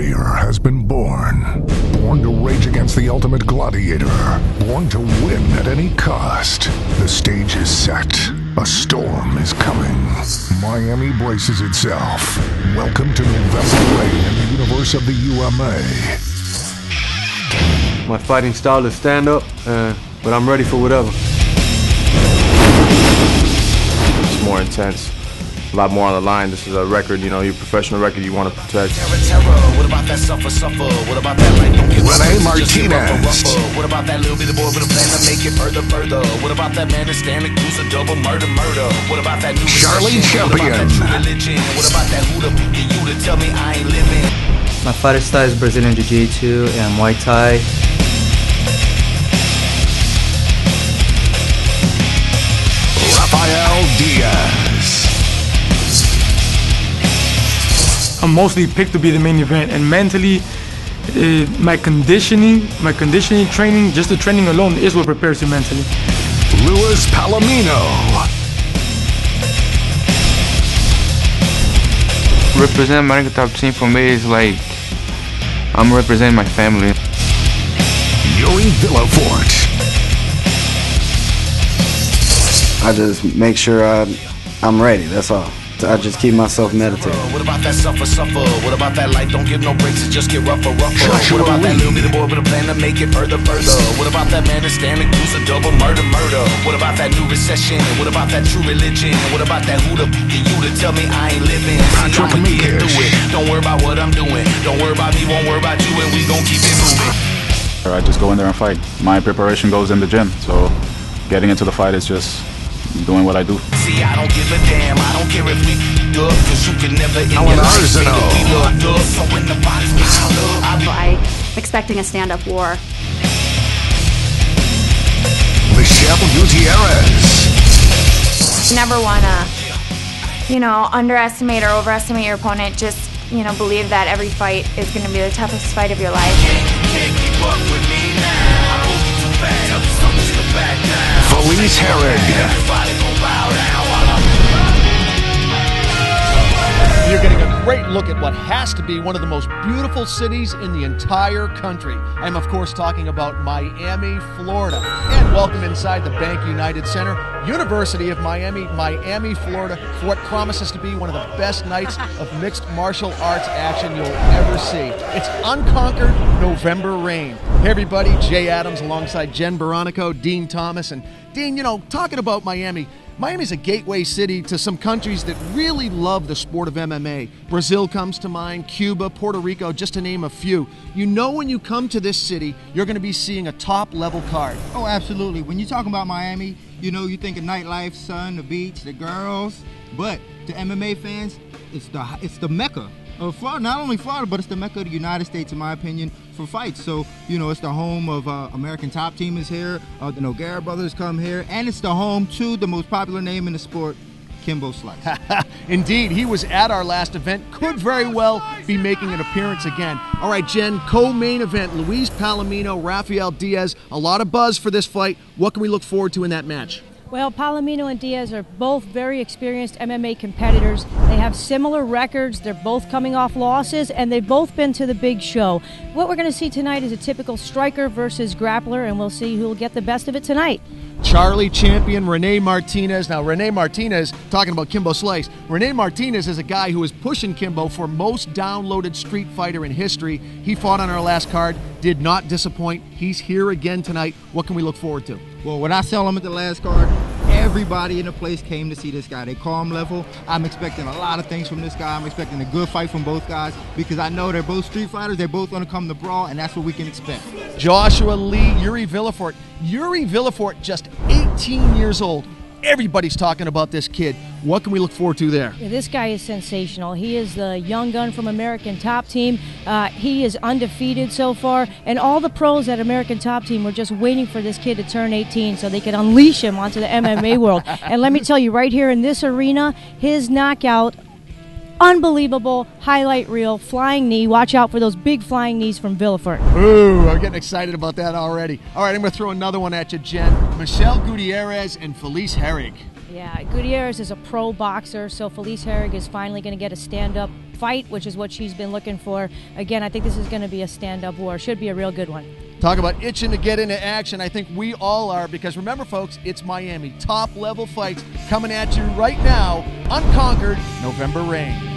warrior has been born. Born to rage against the ultimate gladiator. Born to win at any cost. The stage is set. A storm is coming. Miami braces itself. Welcome to November Reign in the universe of the UMA. My fighting style is stand up, uh, but I'm ready for whatever. It's more intense. A lot more on the line. This is a record, you know, your professional record you want to protect. What about that suffer, suffer? What about that light don't get Rene no just get rougher, Martinez. What about that little bitty boy with a plan to make it further, further? What about that man that's standing accused of double murder, murder? What about that new Charlie recession? What about that Champion. true religion? What about that who to get you to tell me I ain't living? My fighter style is Brazilian Jiu-Jitsu and Muay Thai. I'm mostly picked to be the main event, and mentally, uh, my conditioning, my conditioning training, just the training alone is what prepares you mentally. Luis Palomino. Represent American Top Team for me is like I'm representing my family. Yuri Villefort. I just make sure I, I'm ready. That's all. I just keep myself meditating. What about that suffer, suffer? What about that life don't give no breaks, it just get rougher, rougher? Joshua what about that Lee. little bitty boy with a plan to make it further, further? What about that man that's standing accused of double murder, murder? What about that new recession? What about that true religion? What about that who to get you to tell me I ain't living? See, I'ma get Mikish. through it. Don't worry about what I'm doing. Don't worry about me, won't worry about you, and we gon' keep it moving. I just go in there and fight. My preparation goes in the gym, so getting into the fight is just doing what I do. See, I don't give a damn. I don't care if we good, cause you can never in Alan your life say that we love, love. So when the bodies pile up, I I'm expecting a stand up war. Michelle Gutierrez. Never want to, you know, underestimate or overestimate your opponent. Just, you know, believe that every fight is going to be the toughest fight of your life. Felice Herrig. Great look at what has to be one of the most beautiful cities in the entire country. I'm, of course, talking about Miami, Florida. And welcome inside the Bank United Center, University of Miami, Miami, Florida, for what promises to be one of the best nights of mixed martial arts action you'll ever see. It's Unconquered November Reign. Hey, everybody, Jay Adams alongside Jen Baronico, Dean Thomas. And Dean, you know, talking about Miami, Miami's a gateway city to some countries that really love the sport of MMA. Brazil comes to mind, Cuba, Puerto Rico, just to name a few. You know, when you come to this city, you're going to be seeing a top level card. Oh, absolutely. When you talk about Miami, you know you think of nightlife, sun, the beach, the girls. But to MMA fans, it's the it's the mecca of Florida. Not only Florida, but it's the mecca of the United States, in my opinion, for fights. So you know, it's the home of uh, American Top Team is here. Uh, the Nogueira brothers come here, and it's the home to the most popular name in the sport, Kimbo Slice. Indeed, he was at our last event, could very well be making an appearance again. All right, Jen, co main event Luis Palomino, Rafael Diaz. A lot of buzz for this fight. What can we look forward to in that match? Well, Palomino and Diaz are both very experienced MMA competitors. They have similar records. They're both coming off losses, and they've both been to the big show. What we're going to see tonight is a typical striker versus grappler, and we'll see who will get the best of it tonight. Charlie Champion, Rene Martinez. Now, Rene Martinez, talking about Kimbo Slice, Rene Martinez is a guy who is pushing Kimbo for most downloaded street fighter in history. He fought on our last card, did not disappoint. He's here again tonight. What can we look forward to? Well, when I saw him at the last card, everybody in the place came to see this guy. They calm level. I'm expecting a lot of things from this guy. I'm expecting a good fight from both guys because I know they're both street fighters. They're both going to come to brawl, and that's what we can expect. Joshua Lee, Yuri Villefort. Yuri Villefort, just 18 years old. Everybody's talking about this kid. What can we look forward to there? This guy is sensational. He is the young gun from American Top Team. Uh, he is undefeated so far, and all the pros at American Top Team were just waiting for this kid to turn 18 so they could unleash him onto the MMA world. And let me tell you, right here in this arena, his knockout Unbelievable highlight reel, flying knee. Watch out for those big flying knees from Villefort. Ooh, I'm getting excited about that already. All right, I'm going to throw another one at you, Jen. Michelle Gutierrez and Felice Herrig. Yeah, Gutierrez is a pro boxer, so Felice Herrig is finally going to get a stand up fight, which is what she's been looking for. Again, I think this is going to be a stand up war. Should be a real good one. Talk about itching to get into action. I think we all are because remember, folks, it's Miami. Top level fights coming at you right now, unconquered November reign.